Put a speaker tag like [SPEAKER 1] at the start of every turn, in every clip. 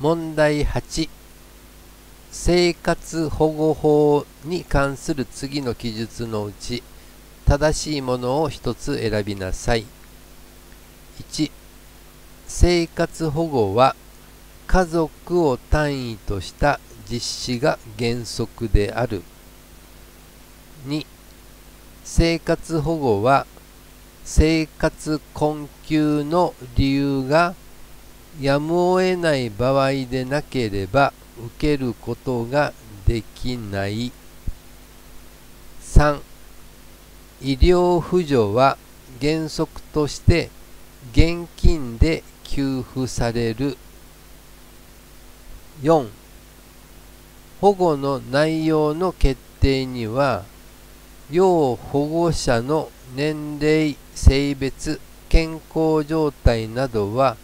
[SPEAKER 1] 問題8生活保護法に関する次の記述のうち正しいものを一つ選びなさい。1生活保護は家族を単位とした実施が原則である。2生活保護は生活困窮の理由がやむを得ない場合でなければ受けることができない。3医療扶助は原則として現金で給付される。4保護の内容の決定には要保護者の年齢性別健康状態などは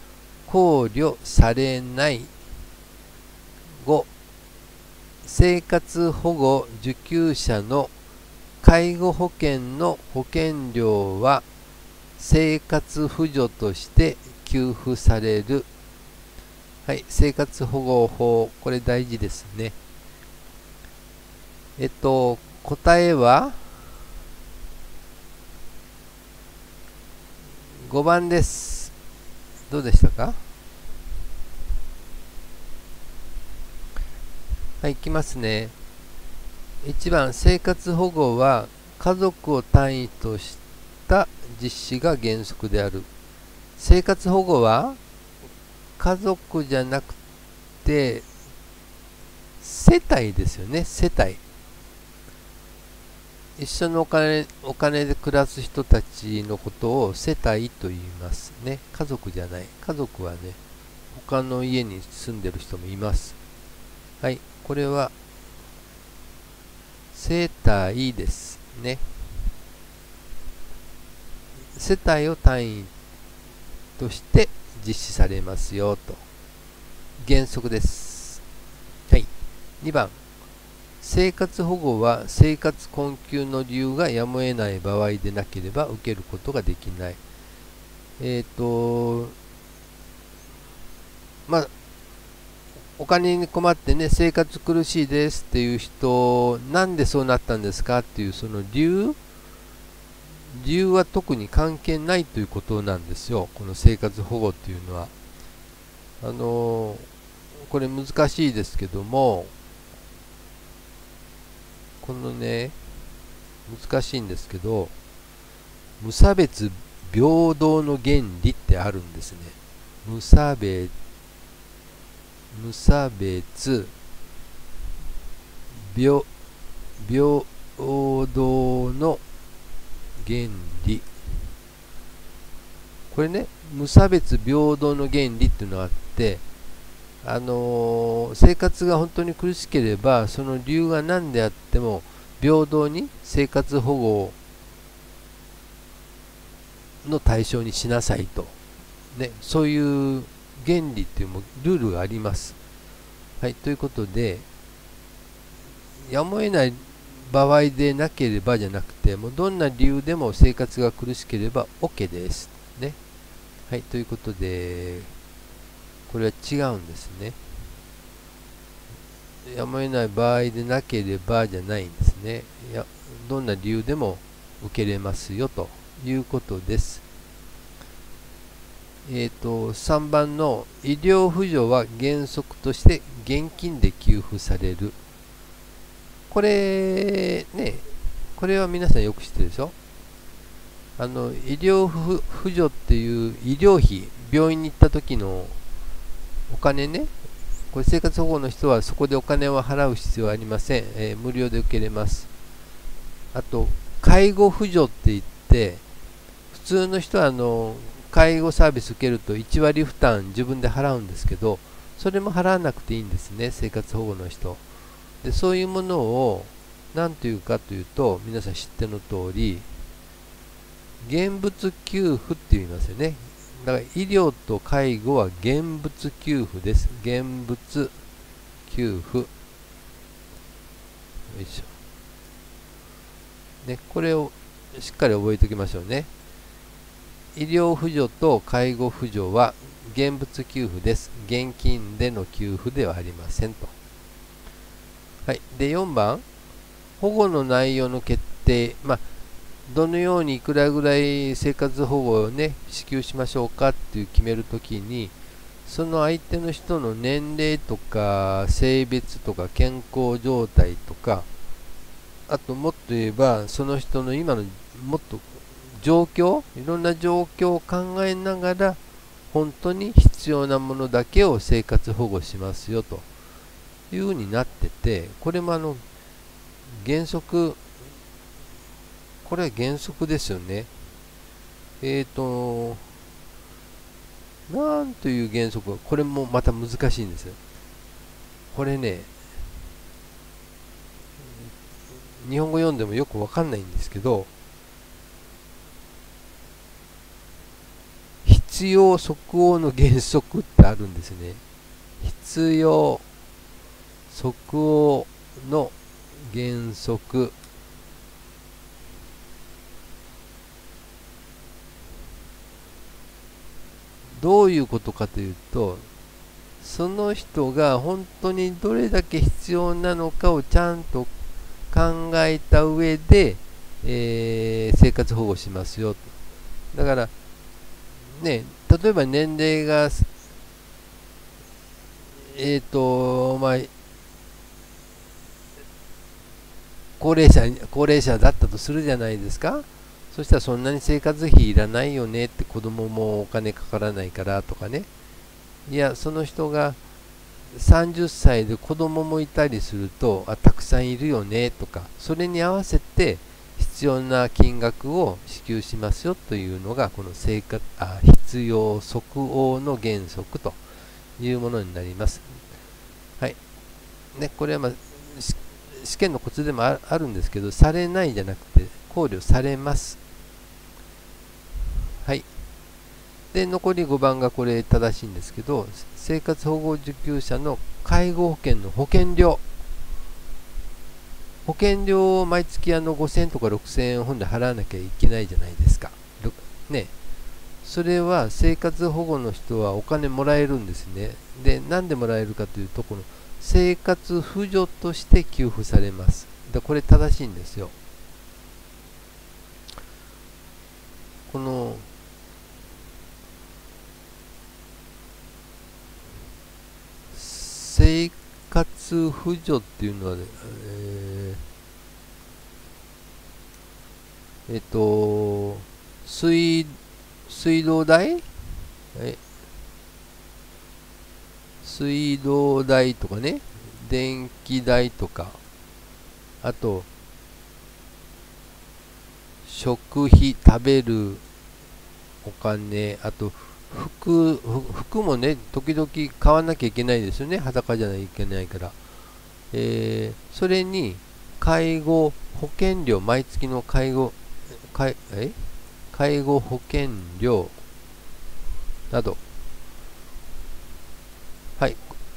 [SPEAKER 1] 考慮されない。5生活保護受給者の介護保険の保険料は生活扶助として給付される。はい生活保護法これ大事ですね。えっと答えは5番です。どうでしたか？はい、いきますね。1番、生活保護は家族を単位とした実施が原則である。生活保護は家族じゃなくて世帯ですよね、世帯。一緒のお金お金で暮らす人たちのことを世帯と言いますね。家族じゃない。家族はね、他の家に住んでる人もいます。はい、これは世帯ですね。世帯を単位として実施されますよと。原則です。はい。2番。生活保護は生活困窮の理由がやむを得ない場合でなければ受けることができない。えっ、ー、と、まあ、お金に困ってね、生活苦しいですっていう人、なんでそうなったんですかっていうその理由？理由は特に関係ないということなんですよ。この生活保護っていうのは。あのこれ難しいですけども、このね、難しいんですけど、無差別平等の原理ってあるんですね。無差別、無差別、平、平等の原理。これね、無差別平等の原理っていうのがあって、あのー、生活が本当に苦しければその理由が何であっても平等に生活保護の対象にしなさいと、ね、そういう原理っていうもルールがあります。はい、ということでやむを得ない場合でなければじゃなくてもうどんな理由でも生活が苦しければ OK です。ね、はい、ということでこれは違うんですね。やむを得ない場合でなければじゃないんですね。いやどんな理由でも受けれますよということです。えっ、ー、と、3番の医療扶助は原則として現金で給付される。これね、これは皆さんよく知ってるでしょ？あの、医療扶助っていう医療費、病院に行った時のお金ね、これ生活保護の人はそこでお金を払う必要はありません。えー、無料で受けれます。あと、介護扶助って言って、普通の人はあの介護サービス受けると1割負担自分で払うんですけど、それも払わなくていいんですね、生活保護の人。でそういうものを何というかというと、皆さん知っての通り、現物給付って言いますよね。だから医療と介護は現物給付です。現物給付。よいしょ。ね、これをしっかり覚えておきましょうね。医療扶助と介護扶助は現物給付です。現金での給付ではありませんと。はい。で、4番、保護の内容の決定。まあ、どのようにいくらぐらい生活保護をね、支給しましょうかっていう決めるときに、その相手の人の年齢とか性別とか健康状態とか、あともっと言えば、その人の今のもっと状況、いろんな状況を考えながら、本当に必要なものだけを生活保護しますよというふうになってて、これもあの原則、これは原則ですよね。えっ、ー、と、なんという原則これもまた難しいんです。これね、日本語読んでもよくわかんないんですけど、必要即応の原則ってあるんですね。必要即応の原則どういうことかというとその人が本当にどれだけ必要なのかをちゃんと考えた上で、えー、生活保護しますよだからね例えば年齢がえっ、ー、とまあ高齢者高齢者だったとするじゃないですか。そしたらそんなに生活費いらないよねって子供もお金かからないからとかね。いやその人が30歳で子供もいたりするとあたくさんいるよねとかそれに合わせて必要な金額を支給しますよというのがこの生活あ必要即応の原則というものになります。はい。ね、これは、まあ、試験のコツでもあるんですけど、されないじゃなくて考慮されます。はい。で、残り5番がこれ正しいんですけど、生活保護受給者の介護保険の保険料。保険料を毎月あの5000とか6000円本で払わなきゃいけないじゃないですか。ね。それは生活保護の人はお金もらえるんですね。で、なんでもらえるかというと、この生活扶助として給付されます。でこれ正しいんですよ。この生活扶助っていうのは、ね、えー、えっと水水道代？え水道代とかね。電気代とか。あと食費食べるお金。あと服服もね時々買わなきゃいけないですよね。裸じゃないといけないから、えー、それに介護保険料毎月の介護介え？介護保険料などはい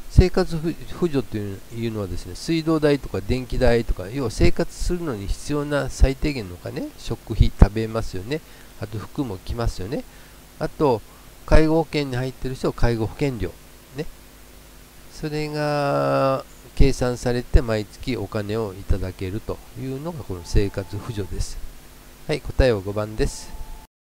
[SPEAKER 1] 生活扶助というのはですね、水道代とか電気代とか、要は生活するのに必要な最低限の金、食費食べますよね。あと服も着ますよね。あと、介護保険に入ってる人は介護保険料。ね。それが計算されて毎月お金をいただけるというのがこの生活扶助です。はい、答えは5番です。